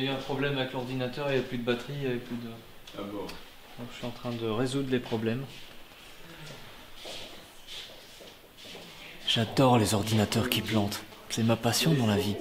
Il y a eu un problème avec l'ordinateur, il n'y a plus de batterie, il n'y avait plus de. Ah je suis en train de résoudre les problèmes. J'adore les ordinateurs qui plantent. C'est ma passion dans la vie.